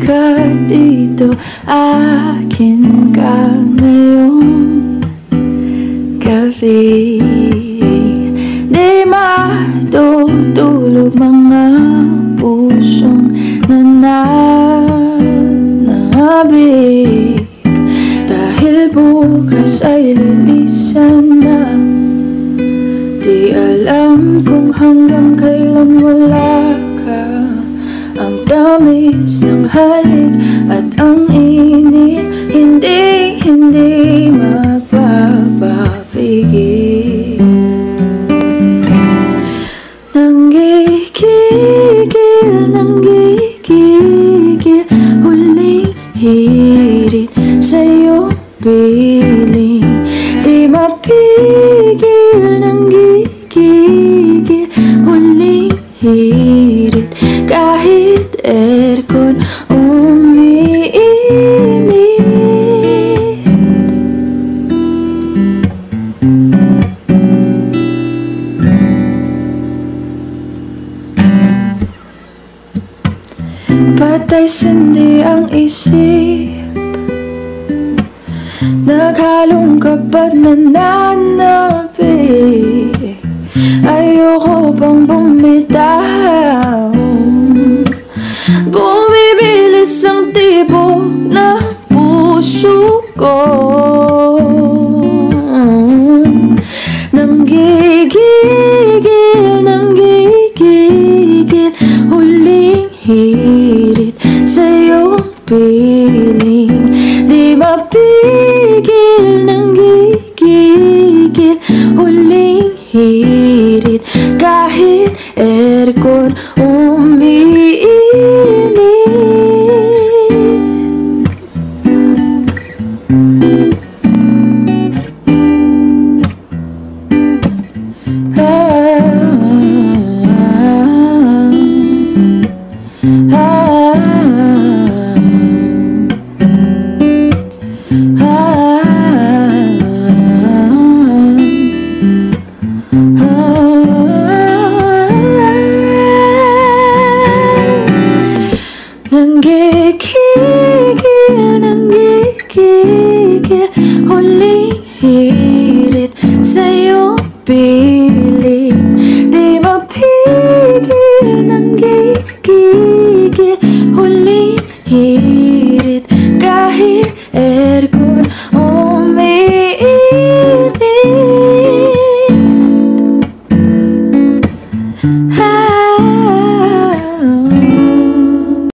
ka dito Akin ka ngayong gabi Di matutulog mga pusong nananabik. Dahil bukas ay lilisan na. Di alam kung hanggang kailan wala tamis ng halik at ang init Hindi, hindi magpapapigil. Nanggigigil, nanggigigil Huling hirit sa'yo piling. Di mapigil, nanggigigil Huling hirit Patay sindi ang isip. Naghalong kapag nananabi? Ayoko pang bumitaw? Bumibilis ang tibok ng puso ko. Nanggigigil, nanggigigil Huling hirit hit er går om Nagigigil, nanggigigil Huling hirit sa iyong pilit Di mapigil, nanggigigil Huling hirit